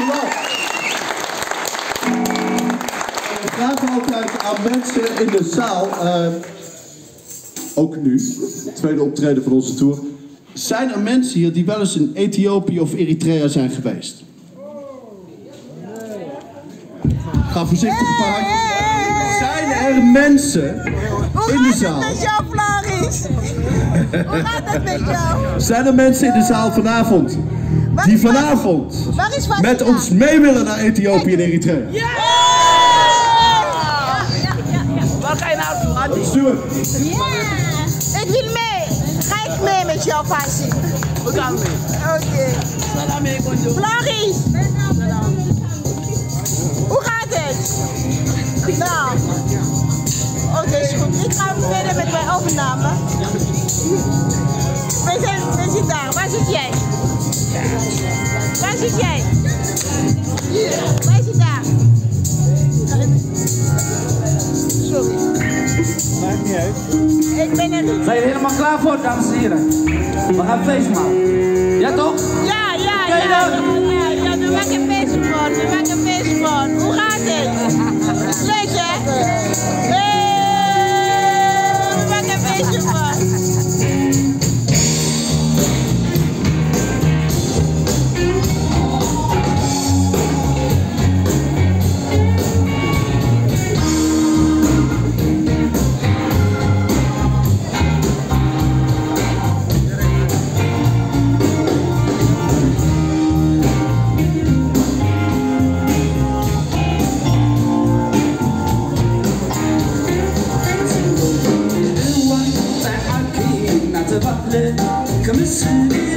festival. We vragen altijd aan mensen in de zaal, eh, ook nu, tweede optreden van onze tour. Zijn er mensen hier die wel eens in Ethiopië of Eritrea zijn geweest? Ga voorzichtig een. Zijn er mensen in de zaal? Hoe jou, Floris? Hoe gaat het met jou? Zijn er mensen in de zaal vanavond die vanavond Waar is Vasita? met ons mee willen naar Ethiopië en Eritrea? Ja! Waar ga je naartoe? Adi? Stuur. Ja! Ik wil mee. Ga ik mee met jou, Fasi? We gaan mee. Oké. Salam alaikum. Floris! Hoe gaat het? Nou. Oké, is goed. Ik ga verder met mijn overname. Ik ben er niet. Zijn jullie helemaal klaar voor, dames en heren? We gaan feest maken. Ja toch? Ja, ja, je ja. dat? Ja, Come and see me.